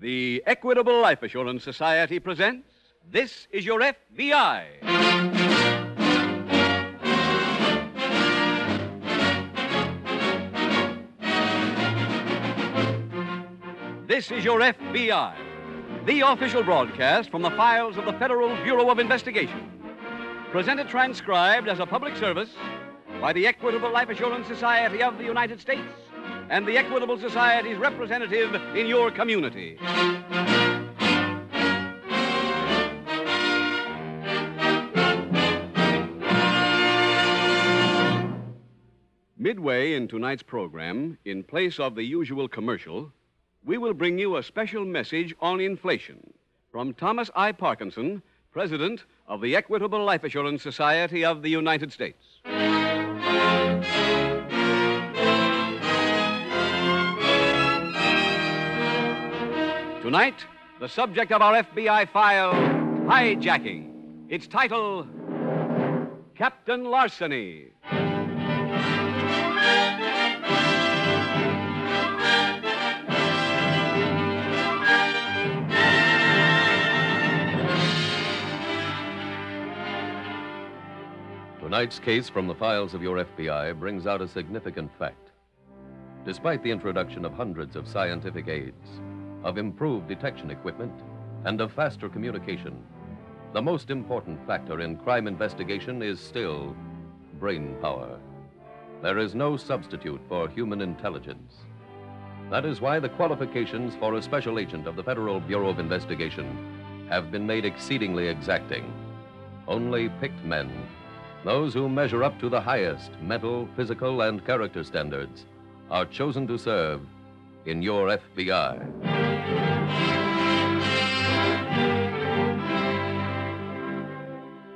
The Equitable Life Assurance Society presents This is Your FBI. This is Your FBI, the official broadcast from the files of the Federal Bureau of Investigation. Presented transcribed as a public service by the Equitable Life Assurance Society of the United States and the Equitable Society's representative in your community. Midway in tonight's program, in place of the usual commercial, we will bring you a special message on inflation from Thomas I. Parkinson, President of the Equitable Life Assurance Society of the United States. Tonight, the subject of our FBI file Hijacking. Its title Captain Larceny. Tonight's case from the files of your FBI brings out a significant fact. Despite the introduction of hundreds of scientific aids, of improved detection equipment, and of faster communication, the most important factor in crime investigation is still brain power. There is no substitute for human intelligence. That is why the qualifications for a special agent of the Federal Bureau of Investigation have been made exceedingly exacting. Only picked men, those who measure up to the highest mental, physical, and character standards, are chosen to serve in your FBI.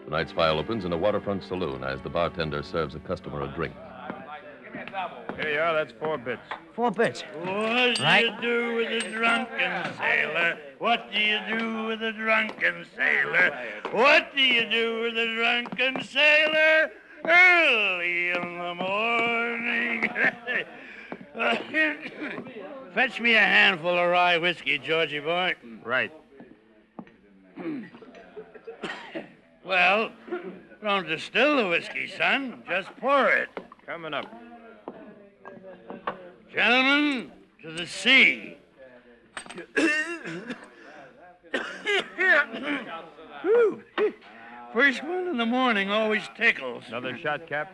Tonight's file opens in a waterfront saloon as the bartender serves a customer a drink. Here you are, that's four bits. Four bits. What do Right. you do with a drunken sailor? What do you do with a drunken sailor? What do you do with a drunken sailor? Early in the morning. Fetch me a handful of rye whiskey, Georgie boy. Right. Hmm. Well, don't distill the whiskey, son. Just pour it. Coming up. Gentlemen, to the sea. First one in the morning always tickles. Another shot, Cap?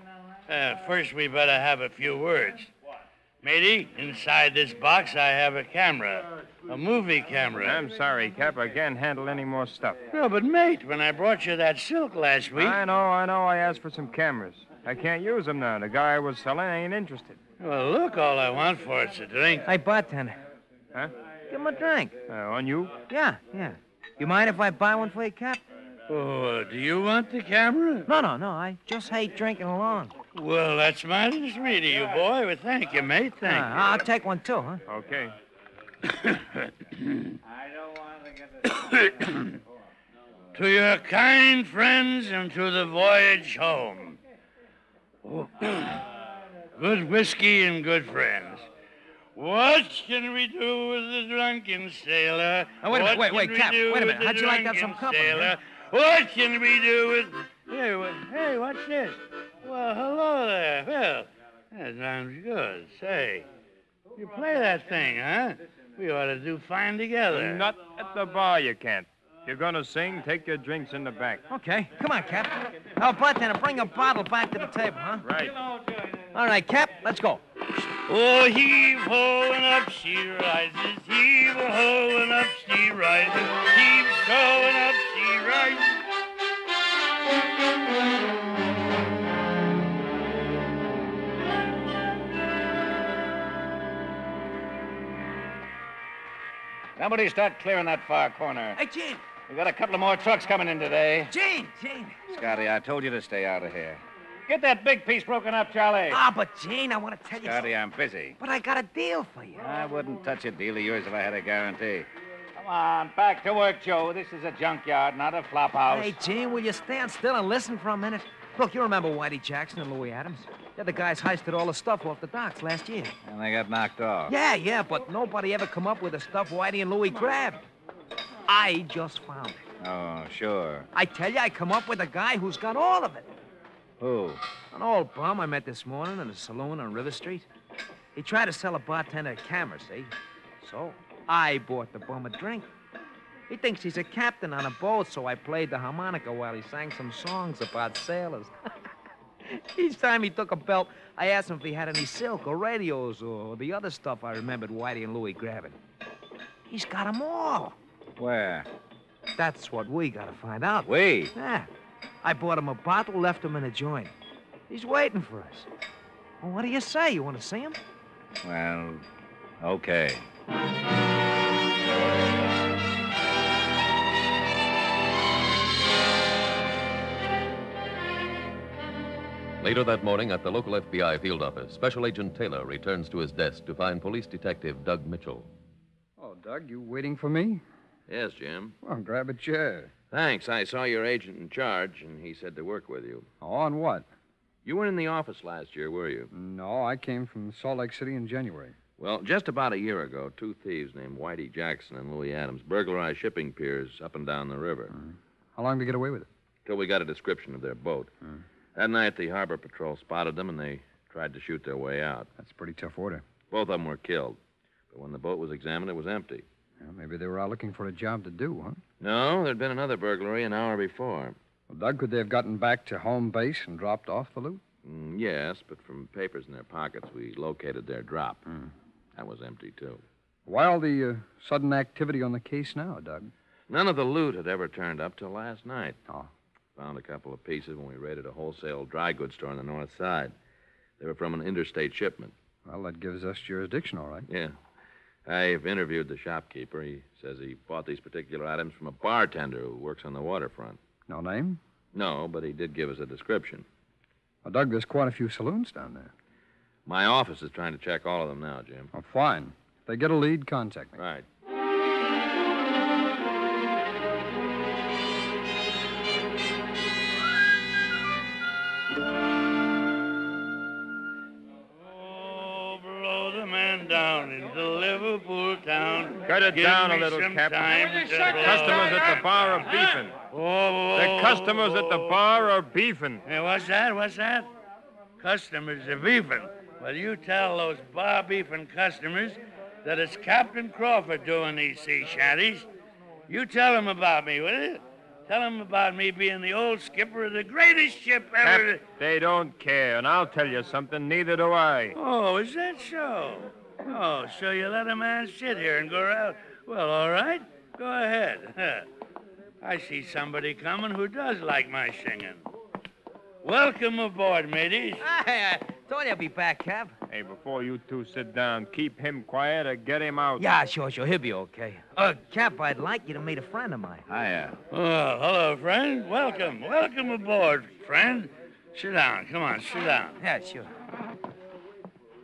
Uh, first, we better have a few words. Matey, inside this box, I have a camera. A movie camera. I'm sorry, Cap. I can't handle any more stuff. No, but, mate, when I brought you that silk last week. I know, I know. I asked for some cameras. I can't use them now. The guy I was selling ain't interested. Well, look, all I want for it's a drink. Hey, bartender. Huh? Give him a drink. Uh, on you? Yeah, yeah. You mind if I buy one for you, Cap? Oh, do you want the camera? No, no, no. I just hate drinking alone. Well, that's mighty sweet of you, boy. Well, thank you, mate. Thank Uh, I'll take one too, huh? Okay. to your kind friends and to the voyage home. Oh, good whiskey and good friends. What can we do with the drunken sailor? Oh, wait a minute, What wait, wait, Cap, wait a minute. How'd you like that drunken some company, sailor? What can we do with... Hey, wha- hey, what's this? Well, hello there. Well, that sounds good. Say, you play that thing, huh? We ought to do fine together. Not at the bar, you can't. You're gonna sing, take your drinks in the back. Okay. Come on, Cap. Oh, bartender, bring a bottle back to the table, huh? Right. All right, Cap, let's go. Oh, heave ho and up she rises, heave ho and up she rises, heave so and up she rises. Somebody start clearing that far corner. Hey, Gene. We got a couple of more trucks coming in today. Gene, Gene. Scotty, I told you to stay out of here. Get that big piece broken up, Charlie. Ah, but Gene, I want to tell you Scotty. I'm busy. But I got a deal for you. I wouldn't touch a deal of yours if I had a guarantee. Come on, back to work, Joe. This is a junkyard, not a flop house. Hey, Gene, will you stand still and listen for a minute? Look, you remember Whitey Jackson and Louis Adams? Yeah, the guys heisted all the stuff off the docks last year. And they got knocked off. Yeah, yeah, but nobody ever come up with the stuff Whitey and Louie grabbed. I just found it. Oh, sure. I tell you, I come up with a guy who's got all of it. Who? An old bum I met this morning in a saloon on River Street. He tried to sell a bartender a camera, see? So I bought the bum a drink. He thinks he's a captain on a boat, so I played the harmonica while he sang some songs about sailors. Each time he took a belt, I asked him if he had any silk or radios or the other stuff I remembered Whitey and Louie grabbing. He's got 'em all. Where? That's what we gotta find out. We? Yeah. I bought him a bottle, left him in a joint. He's waiting for us. Well, what do you say? You want to see him? Well, okay. Later that morning at the local FBI field office, Special Agent Taylor returns to his desk to find Police Detective Doug Mitchell. Oh, Doug, you waiting for me? Yes, Jim. Well, grab a chair. Thanks. I saw your agent in charge, and he said to work with you. Oh, on what? You weren't in the office last year, were you? No, I came from Salt Lake City in January. Well, just about a year ago, two thieves named Whitey Jackson and Louis Adams burglarized shipping piers up and down the river. Mm-hmm. How long did they get away with it? Till we got a description of their boat. Mm-hmm. That night, the harbor patrol spotted them, and they tried to shoot their way out. That's a pretty tough order. Both of them were killed. But when the boat was examined, it was empty. Well, maybe they were out looking for a job to do, huh? No, there'd been another burglary an hour before. Well, Doug, could they have gotten back to home base and dropped off the loot? Mm, yes, but from papers in their pockets, we located their drop. That was empty, too. Why all the uh, sudden activity on the case now, Doug? None of the loot had ever turned up till last night. Oh. Found a couple of pieces when we raided a wholesale dry goods store on the north side. They were from an interstate shipment. Well, that gives us jurisdiction, all right. Yeah. I've interviewed the shopkeeper. He says he bought these particular items from a bartender who works on the waterfront. No name? No, but he did give us a description. Well, Doug, there's quite a few saloons down there. My office is trying to check all of them now, Jim. Oh, fine. If they get a lead, contact me. Right. The man down into Liverpool town. Cut it Give down a little, Captain. time to blow. Customers at the bar are beefing. Oh, The customers at the bar are beefing. Hey, what's that? What's that? Customers are beefing. Well, you tell those bar beefing customers that it's Captain Crawford doing these sea shanties. You tell them about me, will you? Tell them about me being the old skipper of the greatest ship ever. Cap, they don't care, and I'll tell you something, neither do I. Oh, is that so? Oh, so you let a man sit here and go out? Well, all right. Go ahead. I see somebody coming who does like my singing. Welcome aboard, mateys. I told you I'd be back, Cap. Hey, before you two sit down, keep him quiet or get him out. Yeah, sure, sure. He'll be okay. Uh, Cap, I'd like you to meet a friend of mine. Hiya. Oh, hello, friend. Welcome. Welcome aboard, friend. Sit down. Come on, sit down. Yeah, sure.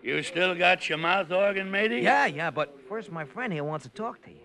You still got your mouth organ, matey? Yeah, yeah, but first my friend here wants to talk to you.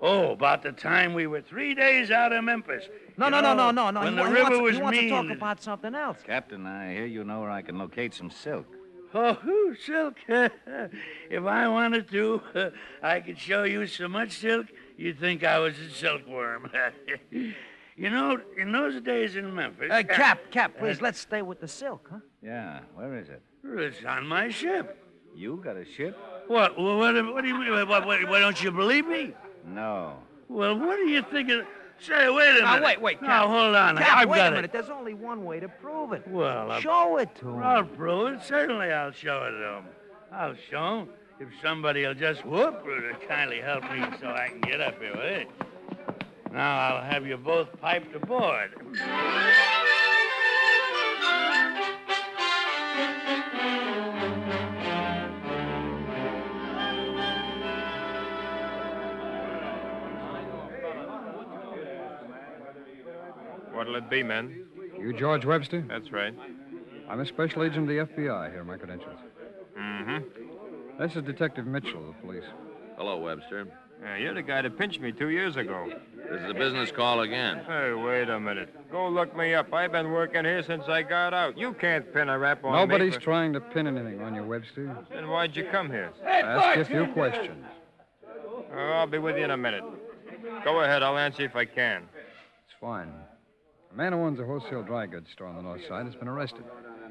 Oh, about the time we were three days out of Memphis. No, You no, no, know, no, no, no. When he, the he river wants, was he wants mean. to talk about something else. Captain, I hear you know where I can locate some silk. Oh, who, silk? if I wanted to, I could show you so much silk, you'd think I was a silkworm. you know, in those days in Memphis. Uh, Cap, Cap, please, let's stay with the silk, huh? Yeah, where is it? It's on my ship. You got a ship? What? What, what, what do you mean? What, what, what, don't you believe me? No. Well, what do you think of. Say, wait a minute. Now, minute. wait, wait, Cap. Now, hold on. Cap, I've wait got a it. minute. There's only one way to prove it. Well, I'll- Show it to him. I'll prove it. Certainly, I'll show it to him. I'll show him. If somebody will just whoop or kindly help me so I can get up here, will you? Now I'll have you both piped aboard. What'll it be, men? You George Webster? That's right. I'm a special agent of the FBI. Here are my credentials. Mm-hmm. This is Detective Mitchell of the police. Hello, Webster. Yeah, you're the guy that pinched me two years ago. This is a business call again. Hey, wait a minute. Go look me up. I've been working here since I got out. You can't pin a rap on Nobody's me. for- trying to pin anything on you, Webster. Then why'd you come here? Ask you a few questions. Oh, I'll be with you in a minute. Go ahead. I'll answer if I can. It's fine. A man who owns a wholesale dry goods store on the north side has been arrested.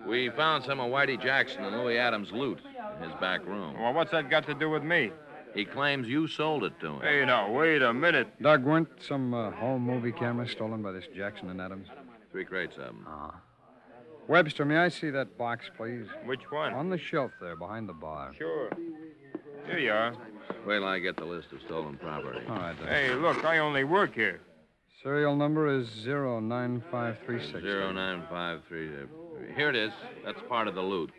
We found some of Whitey Jackson and Louis Adams' loot in his back room. Well, what's that got to do with me? He claims you sold it to him. Hey, now, wait a minute. Doug, weren't some uh, home movie cameras stolen by this Jackson and Adams? Three crates of them. Ah. Webster, may I see that box, please? Which one? On the shelf there, behind the bar. Sure. Here you are. Wait till I get the list of stolen property. All right, Doug. Hey, look, I only work here. Serial number is 09536. Zero nine five three. uh, Here it is. That's part of the loot.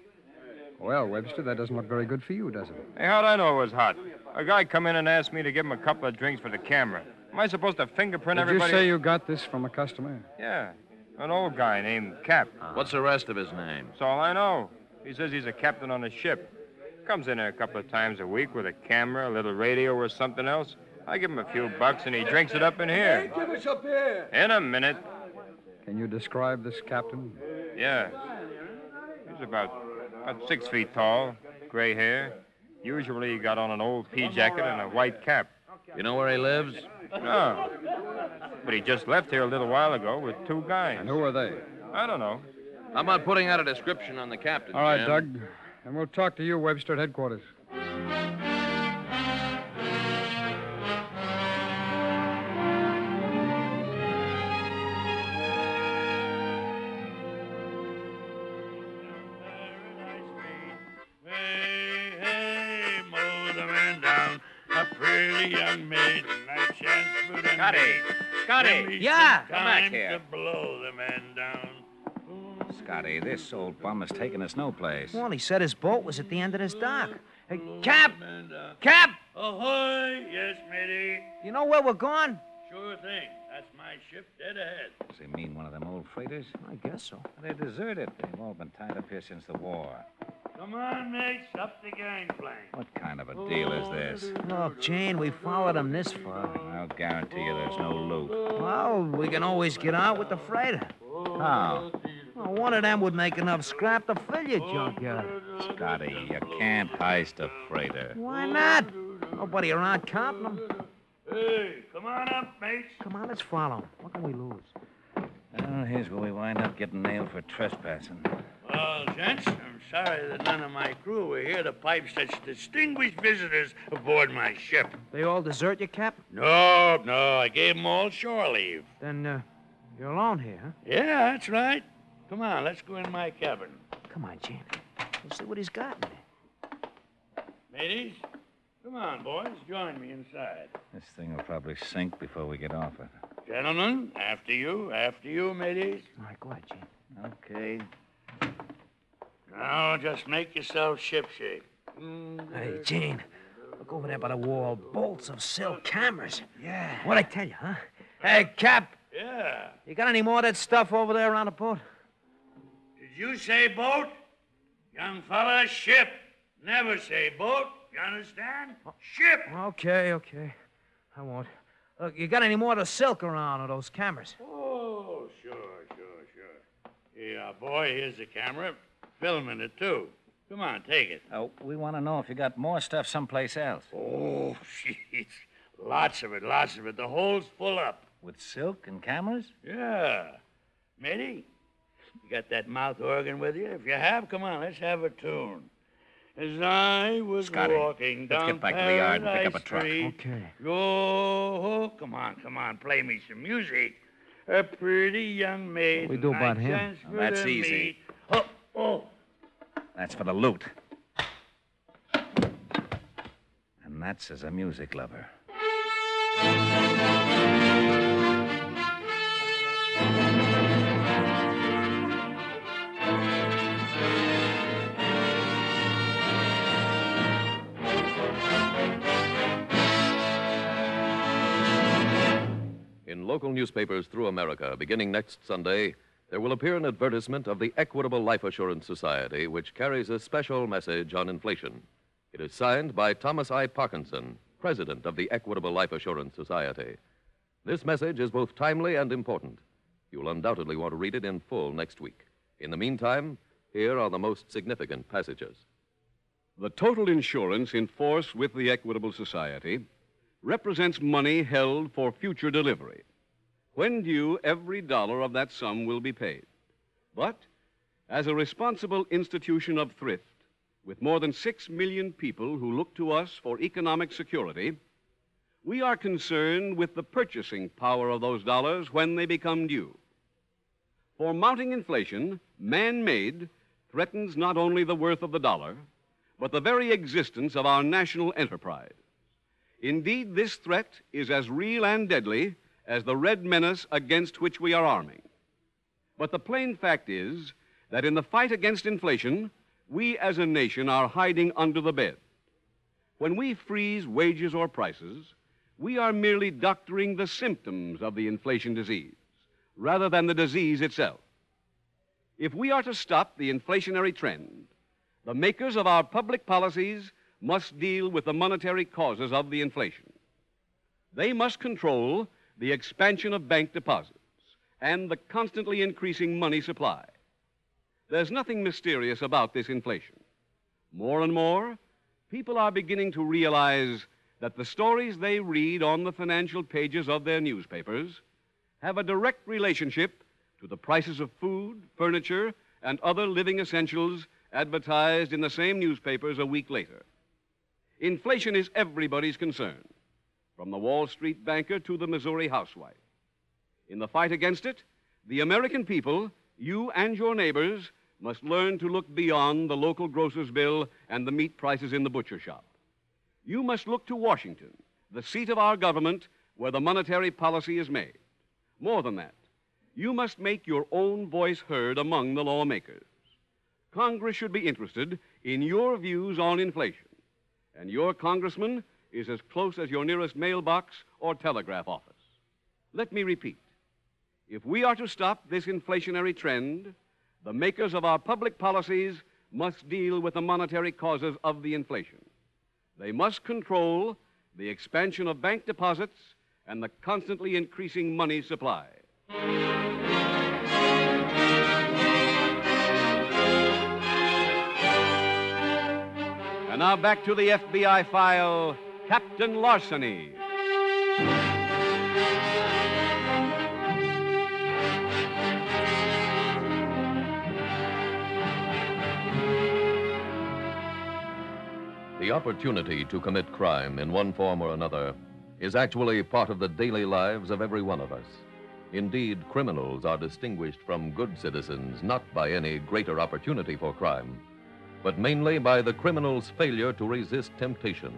Well, Webster, that doesn't look very good for you, does it? Hey, how'd I know it was hot? A guy come in and asked me to give him a couple of drinks for the camera. Am I supposed to fingerprint Did everybody? you say you got this from a customer? Yeah, an old guy named Cap. What's the rest of his name? That's all I know. He says he's a captain on a ship. Comes in here a couple of times a week with a camera, a little radio, or something else. I give him a few bucks and he drinks it up in here. give us a beer. In a minute. Can you describe this captain? Yeah. He's about, about six feet tall, gray hair. Usually he got on an old pea jacket and a white cap. You know where he lives? No. But he just left here a little while ago with two guys. And who are they? I don't know. How about putting out a description on the captain? All right, Jim? Doug. And we'll talk to you, Webster, at headquarters. Scotty! Yeah, come back time here. to blow the man down. Scotty, this old bum has taken us no place. Well, he said his boat was at the end of this dock. Hey, Cap! The man down. Cap! Ahoy! Yes, matey. You know where we're going? Sure thing. That's my ship dead ahead. Does he mean one of them old freighters? I guess so. They deserted. They've all been tied up here since the war. Come on, mates, up the gangplank. What kind of a deal is this? Oh, Look, Jane, we followed him this far. I'll guarantee you there's no loot. Well, we can always get out with the freighter. How? Well, one of them would make enough scrap to fill your junkyard. Scotty, you can't heist a freighter. Why not? Nobody around counting them. Hey, come on up, mates. Come on, let's follow him. What can we lose? Well, here's where we wind up getting nailed for trespassing. Well, gents, I'm sorry that none of my crew were here to pipe such distinguished visitors aboard my ship. They all desert you, Cap? No, no, I gave them all shore leave. Then, uh, you're alone here, huh? Yeah, that's right. Come on, let's go in my cabin. Come on, Jane. We'll see what he's got in there. Mateys, come on, boys, join me inside. This thing will probably sink before we get off it. Gentlemen, after you, after you, mateys. All right, go ahead, Jane. Okay. Now, just make yourself shipshape. Mm. Hey, Jane, look over there by the wall. Bolts of silk cameras. Yeah. What'd I tell you, huh? Hey, Cap, Yeah. you got any more of that stuff over there around the boat? Did you say boat? Young fella, ship. Never say boat. You understand? Ship. Okay, okay. I won't. Look, you got any more of the silk around or those cameras? Oh, sure, sure, sure. Yeah, boy, here's the camera. Filming it, too. Come on, take it. Oh, we want to know if you got more stuff someplace else. Oh, jeez. Lots of it, lots of it. The hole's full up. With silk and cameras? Yeah. Matey, you got that mouth organ with you? If you have, come on, let's have a tune. As I was Scotty, walking let's down get back to the yard and pick up a Paradise truck. Street, Okay. Oh, come on, come on, play me some music. A pretty young maid. we do about him? That's easy. Oh, oh. That's for the loot. And that's as a music lover. In local newspapers through America, beginning next Sunday, there will appear an advertisement of the Equitable Life Assurance Society, which carries a special message on inflation. It is signed by Thomas I. Parkinson, president of the Equitable Life Assurance Society. This message is both timely and important. You'll undoubtedly want to read it in full next week. In the meantime, here are the most significant passages. The total insurance in force with the Equitable Society represents money held for future delivery. When due, every dollar of that sum will be paid. But as a responsible institution of thrift, with more than six million people who look to us for economic security, we are concerned with the purchasing power of those dollars when they become due. For mounting inflation, man made, threatens not only the worth of the dollar, but the very existence of our national enterprise. Indeed, this threat is as real and deadly as the red menace against which we are arming. But the plain fact is that in the fight against inflation, we as a nation are hiding under the bed. When we freeze wages or prices, we are merely doctoring the symptoms of the inflation disease rather than the disease itself. If we are to stop the inflationary trend, the makers of our public policies must deal with the monetary causes of the inflation. They must control the expansion of bank deposits and the constantly increasing money supply. There's nothing mysterious about this inflation. More and more, people are beginning to realize that the stories they read on the financial pages of their newspapers have a direct relationship to the prices of food, furniture, and other living essentials advertised in the same newspapers a week later. Inflation is everybody's concern, from the Wall Street banker to the Missouri housewife. In the fight against it, the American people, you and your neighbors, must learn to look beyond the local grocer's bill and the meat prices in the butcher shop. You must look to Washington, the seat of our government, where the monetary policy is made. More than that, you must make your own voice heard among the lawmakers. Congress should be interested in your views on inflation, and your congressman is as close as your nearest mailbox or telegraph office. Let me repeat if we are to stop this inflationary trend, the makers of our public policies must deal with the monetary causes of the inflation. They must control the expansion of bank deposits and the constantly increasing money supply. And now back to the FBI file Captain Larceny. The opportunity to commit crime in one form or another is actually part of the daily lives of every one of us. Indeed, criminals are distinguished from good citizens not by any greater opportunity for crime, but mainly by the criminal's failure to resist temptation.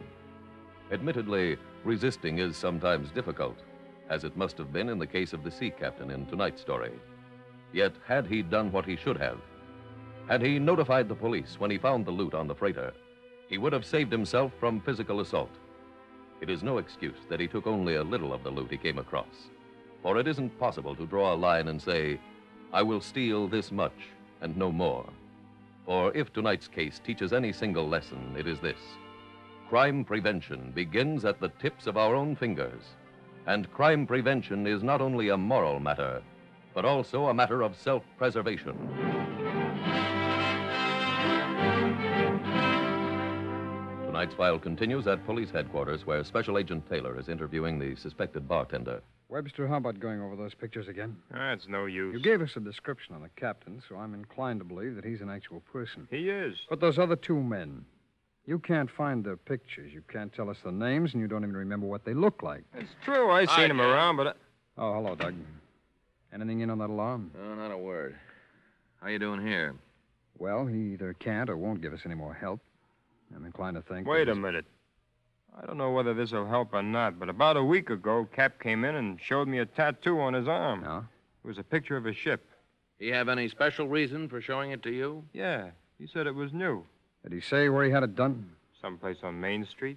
Admittedly, resisting is sometimes difficult, as it must have been in the case of the sea captain in tonight's story. Yet, had he done what he should have, had he notified the police when he found the loot on the freighter, he would have saved himself from physical assault. It is no excuse that he took only a little of the loot he came across, for it isn't possible to draw a line and say, I will steal this much and no more. For if tonight's case teaches any single lesson, it is this crime prevention begins at the tips of our own fingers. And crime prevention is not only a moral matter, but also a matter of self preservation. Tonight's file continues at police headquarters where Special Agent Taylor is interviewing the suspected bartender. Webster, how about going over those pictures again? That's no use. You gave us a description on the captain, so I'm inclined to believe that he's an actual person. He is. But those other two men, you can't find their pictures. You can't tell us their names, and you don't even remember what they look like. It's true. I've seen him around, but I... Oh, hello, Doug. Anything in on that alarm? Oh, not a word. How you doing here? Well, he either can't or won't give us any more help. I'm inclined to think. wait a minute. I don't know whether this will help or not, but about a week ago, Cap came in and showed me a tattoo on his arm. No? It was a picture of a ship. He have any special reason for showing it to you? Yeah, he said it was new. Did he say where he had it done? Someplace on Main Street.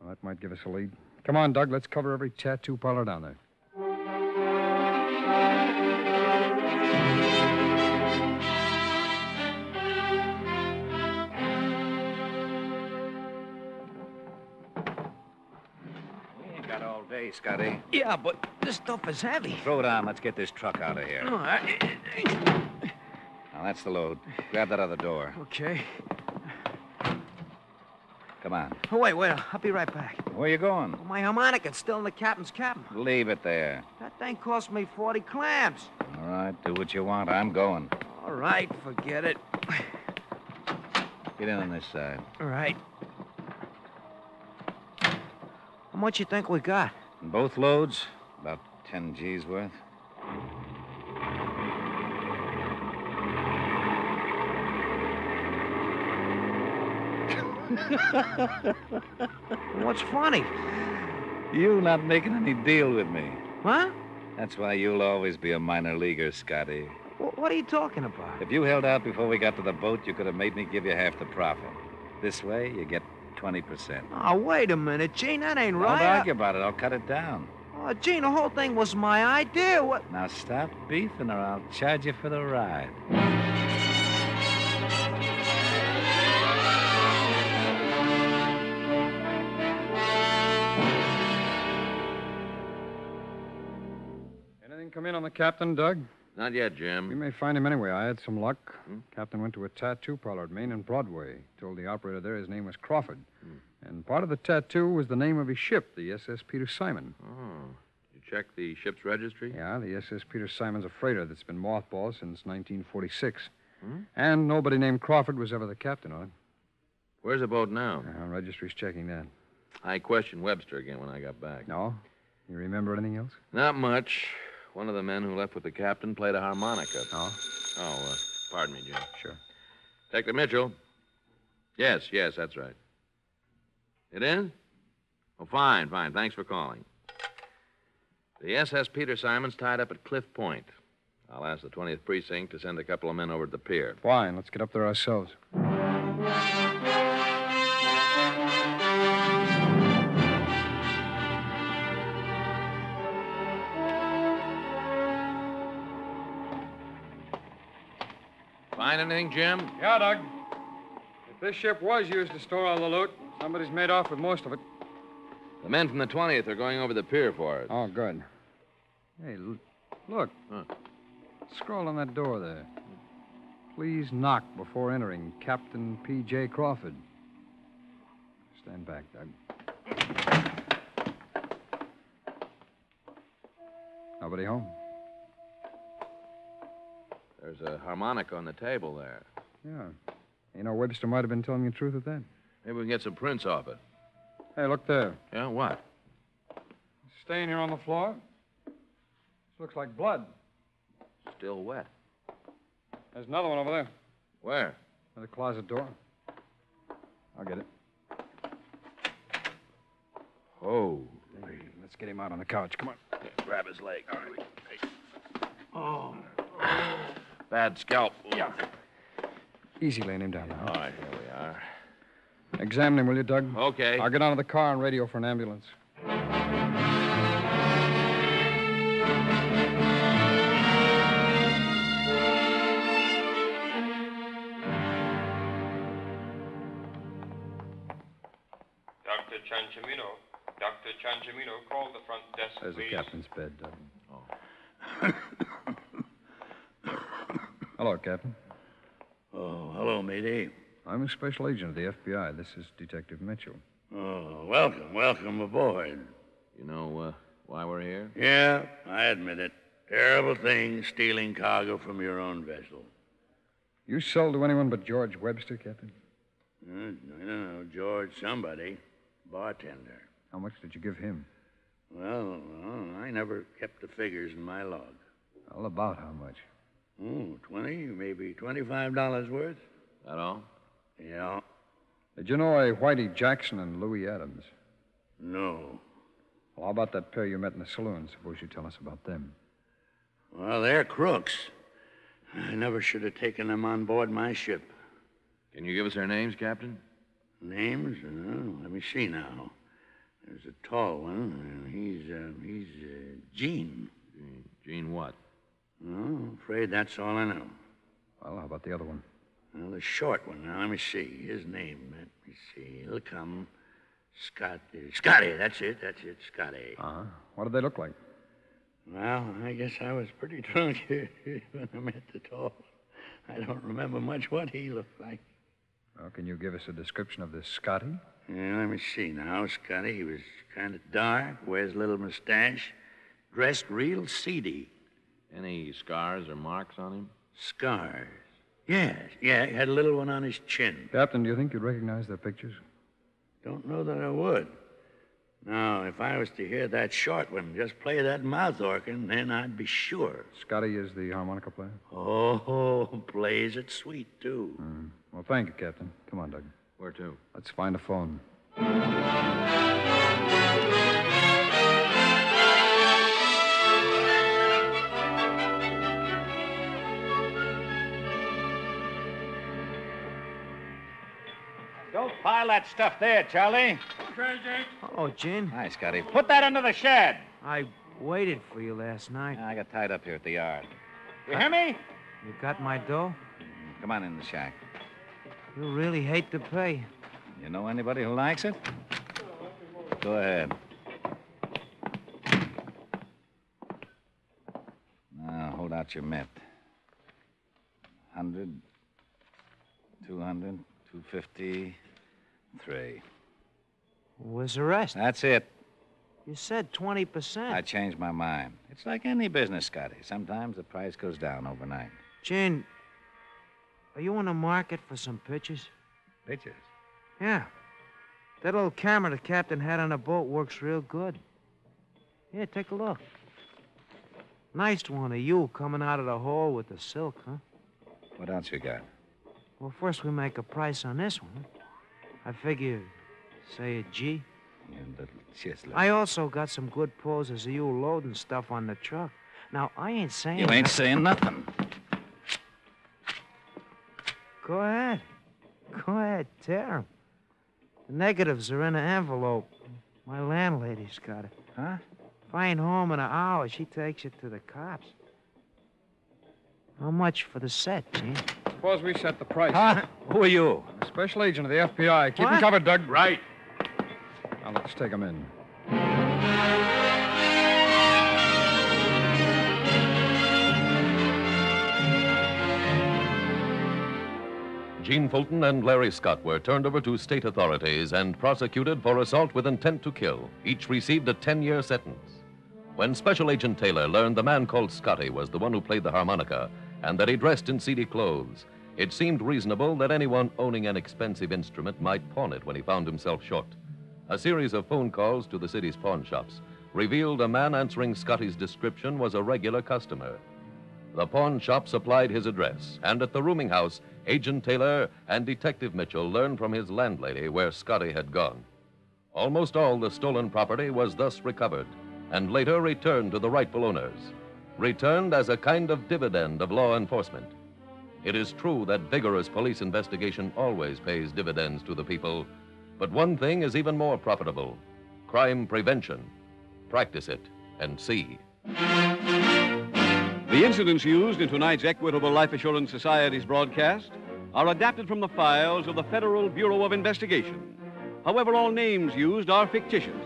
Well, that might give us a lead. Come on, Doug. Let's cover every tattoo parlor down there. We ain't got all day, Scotty. Yeah, but this stuff is heavy. Throw it on. Let's get this truck out of here. All right. Now, that's the load. Grab that other door. Okay. Come on. Oh, wait, wait. I'll be right back. Where you going? Well, my harmonica's still in the captain's cabin. Leave it there. That thing cost me 40 clams. All right, do what you want. I'm going. All right, forget it. Get in on this side. All right. How much you think we got? And both loads, about 10 G's worth. What's funny? You not making any deal with me. Huh? That's why you'll always be a minor leaguer, Scotty. Wh- What are you talking about? If you held out before we got to the boat, you could have made me give you half the profit. This way, you get 20%. Oh, wait a minute, Gene. That ain't Don't right. I- argue about it. I'll cut it down. Oh, Gene, the whole thing was my idea. What? Now stop beefing or I'll charge you for the ride. Come in on the captain, Doug? Not yet, Jim. We may find him anyway. I had some luck. Captain went to a tattoo parlor at Main and Broadway. Told the operator there his name was Crawford. And part of the tattoo was the name of his ship, the SS Peter Simon. Oh. You checked the ship's registry? Yeah, the SS Peter Simon's a freighter that's been mothballed since 1946. Hmm? And nobody named Crawford was ever the captain on it. Where's the boat now? Uh, registry's checking that. I questioned Webster again when I got back. No? You remember anything else? Not much. One of the men who left with the captain played a harmonica. Oh? Oh, uh, pardon me, Jim. Sure. Detective Mitchell. Yes, yes, that's right. It is? Oh, fine, fine. Thanks for calling. The SS Peter Simon's tied up at Cliff Point. I'll ask the 20th Precinct to send a couple of men over to the pier. Fine. Let's get up there ourselves. Anything, Jim? Yeah, Doug. If this ship was used to store all the loot, somebody's made off with most of it. The men from the 20th are going over the pier for it. Oh, good. Hey, l- look. Huh. Scroll on that door there. Please knock before entering. Captain P.J. Crawford. Stand back, Doug. Nobody home? There's a harmonica on the table there. Yeah. You know, Webster might have been telling the truth at that. Maybe we can get some prints off it. Hey, look there. Yeah, what? Stain here on the floor. This looks like blood. Still wet. There's another one over there. Where? By the closet door. I'll get it. Oh. Hey, let's get him out on the couch. Come on. grab his leg. All right. Oh. Bad scalp. Yeah. Easy laying him down now. All right, here we are. Examine him, will you, Doug? Okay. I'll get out of the car and radio for an ambulance. Dr. Chanchimino. Dr. Chanchimino, call the front desk, There's the captain's bed, Doug. Oh. Hello, Captain. Oh, hello, matey. I'm a special agent of the FBI. This is Detective Mitchell. Oh, welcome, welcome aboard. You know uh, why we're here? Yeah, I admit it. Terrible thing stealing cargo from your own vessel. You sold to anyone but George Webster, Captain? Uh, I don't know, George somebody. Bartender. How much did you give him? Well, well, I never kept the figures in my log. All about how much? Oh, 20, maybe $25 worth? That all? Yeah. Did you know a Whitey Jackson and Louis Adams? No. Well, how about that pair you met in the saloon? Suppose you tell us about them. Well, they're crooks. I never should have taken them on board my ship. Can you give us their names, Captain? Names? Uh, let me see now. There's a tall one. He's, uh, he's uh, Gene. Gene, Gene what? Oh, afraid that's all I know. Well, how about the other one? Well, the short one. Now, let me see. His name. Let me see. He'll come. Scott, Scotty, that's it, that's it, Scotty. Uh huh. What did they look like? Well, I guess I was pretty drunk when I met the tall. I don't remember much what he looked like. Well, can you give us a description of this Scotty? Yeah, let me see now. Scotty, he was kind of dark, wears a little mustache, dressed real seedy. Any scars or marks on him? Scars. Yes, yeah, he had a little one on his chin. Captain, do you think you'd recognize their pictures? Don't know that I would. Now, if I was to hear that short one just play that mouth organ, then I'd be sure. Scotty is the harmonica player? Oh, plays it sweet, too. Mm. Well, thank you, Captain. Come on, Doug. Where to? Let's find a phone. Pile that stuff there, Charlie. Hello, Gin. Hi, Scotty. Put that under the shed. I waited for you last night. I got tied up here at the yard. You hear me? You got my dough? Come on in the shack. You really hate to pay. You know anybody who likes it? Go ahead. Now, hold out your mitt. 100, 200, 250, 3. Where's the rest? That's it. You said 20%. I changed my mind. It's like any business, Scotty. Sometimes the price goes down overnight. Gin, are you in the market for some pictures? Pictures? Yeah. That little camera the captain had on the boat works real good. Here, take a look. Nice one of you coming out of the hole with the silk, huh? What else you got? Well, first we make a price on this one. I figure, say a G. You little chisel. I also got some good poses of you loading stuff on the truck. Now, I ain't saying. You ain't saying nothing. Go ahead. Go ahead, tear 'em. The negatives are in an envelope. My landlady's got it. Huh? If I ain't home in an hour, she takes it to the cops. How much for the set, Gene? Suppose we set the price. Huh? Who are you? A special agent of the FBI. Keep him covered, Doug. Right. Now, let's take him in. Gene Fulton and Larry Scott were turned over to state authorities and prosecuted for assault with intent to kill. Each received a 10 year sentence. When Special Agent Taylor learned the man called Scotty was the one who played the harmonica and that he dressed in seedy clothes, it seemed reasonable that anyone owning an expensive instrument might pawn it when he found himself short. A series of phone calls to the city's pawn shops revealed a man answering Scotty's description was a regular customer. The pawn shop supplied his address, and at the rooming house, Agent Taylor and Detective Mitchell learned from his landlady where Scotty had gone. Almost all the stolen property was thus recovered and later returned to the rightful owners, returned as a kind of dividend of law enforcement. It is true that vigorous police investigation always pays dividends to the people, but one thing is even more profitable crime prevention. Practice it and see. The incidents used in tonight's Equitable Life Assurance Society's broadcast are adapted from the files of the Federal Bureau of Investigation. However, all names used are fictitious,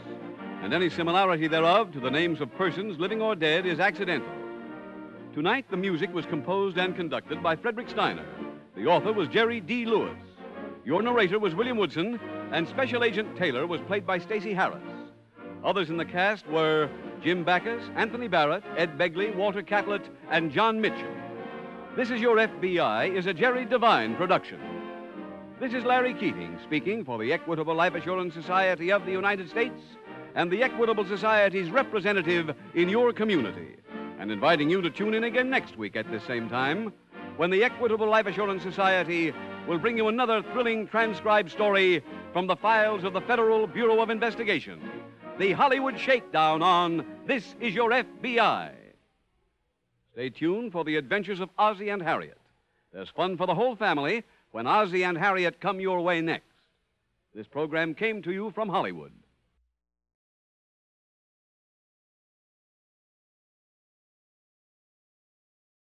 and any similarity thereof to the names of persons living or dead is accidental. Tonight, the music was composed and conducted by Frederick Steiner. The author was Jerry D. Lewis. Your narrator was William Woodson, and Special Agent Taylor was played by Stacey Harris. Others in the cast were Jim Backus, Anthony Barrett, Ed Begley, Walter Catlett, and John Mitchell. This is Your FBI is a Jerry Devine production. This is Larry Keating speaking for the Equitable Life Assurance Society of the United States and the Equitable Society's representative in your community, and inviting you to tune in again next week at this same time when the Equitable Life Assurance Society will bring you another thrilling transcribed story from the files of the Federal Bureau of Investigation the Hollywood Shakedown on This Is Your FBI. Stay tuned for the adventures of Ozzie and Harriet. There's fun for the whole family when Ozzie and Harriet come your way next. This program came to you from Hollywood.